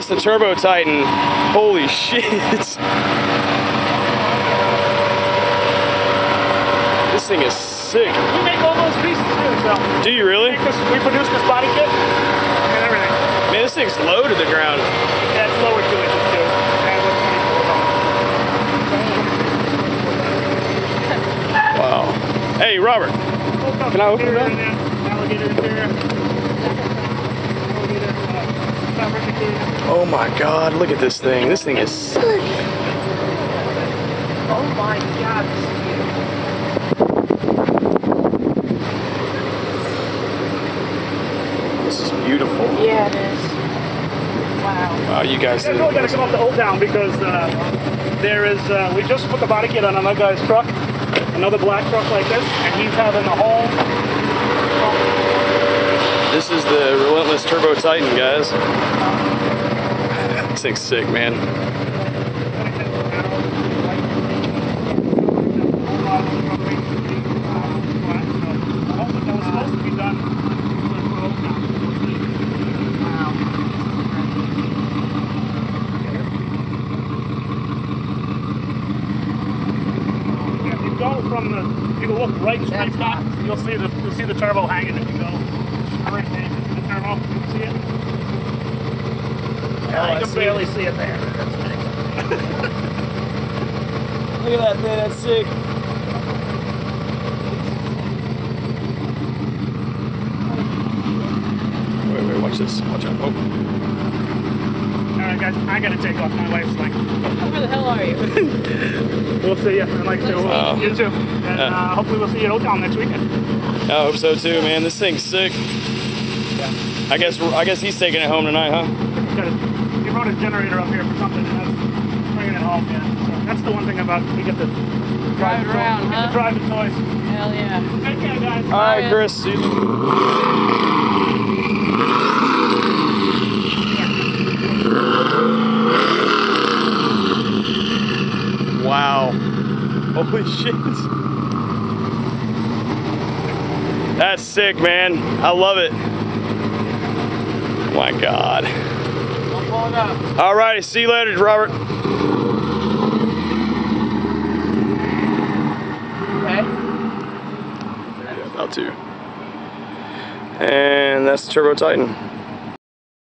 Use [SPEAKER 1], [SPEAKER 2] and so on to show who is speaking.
[SPEAKER 1] That's the Turbo Titan. Holy shit. This thing is sick.
[SPEAKER 2] We make all those pieces too, so.
[SPEAKER 1] Do you really?
[SPEAKER 2] We, this, we produce this body kit and everything.
[SPEAKER 1] Man, this thing's low to the ground.
[SPEAKER 2] Yeah, it's lower two inches too. And with 24
[SPEAKER 1] Wow. Hey, Robert. Can I open it up? Oh my god, look at this thing. This thing is sick.
[SPEAKER 2] Oh my god, this is beautiful.
[SPEAKER 1] This is beautiful.
[SPEAKER 3] Yeah, it is. Wow.
[SPEAKER 1] Wow, you guys
[SPEAKER 2] You
[SPEAKER 1] did
[SPEAKER 2] guys really gotta come up to Old Town because uh, there is, uh, we just put the body kit on another guy's truck, another black truck like this, and he's having a whole,
[SPEAKER 1] This is the Relentless Turbo Titan, guys. This thing's sick, man.
[SPEAKER 2] You go from the, if you look right straight back, you'll see the, you'll see the turbo hanging if you go straight there, you see the turbo, you see it?
[SPEAKER 1] Oh, I
[SPEAKER 2] you can barely see it there.
[SPEAKER 1] Look at that thing, that's sick. Wait, wait, watch this. Watch out. Oh,
[SPEAKER 2] Alright guys, I gotta take off, my wife's like,
[SPEAKER 3] Where the hell are you?
[SPEAKER 2] we'll see you, and like, so,
[SPEAKER 1] Wow.
[SPEAKER 2] you too. And
[SPEAKER 1] Yeah.
[SPEAKER 2] uh, hopefully we'll see you at Old Town next weekend.
[SPEAKER 1] I hope so too, man. This thing's sick. Yeah. I guess I guess he's taking it home tonight, huh?
[SPEAKER 2] Got he brought a generator up here for something, and that's bringing it home, yeah. So that's the one thing about, we get to
[SPEAKER 3] Drive it around,
[SPEAKER 2] toys. We get to drive the toys.
[SPEAKER 3] Hell yeah.
[SPEAKER 2] Take care, guys.
[SPEAKER 1] All right,
[SPEAKER 3] man.
[SPEAKER 1] Chris. see you- Wow. Holy shit. That's sick, man. I love it. Oh my God.
[SPEAKER 3] I'll pull it up.
[SPEAKER 1] All righty. See you later, Robert.
[SPEAKER 3] Okay.
[SPEAKER 1] Yeah, about to. And that's the Turbo Titan.